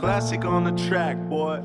classic on the track, boy.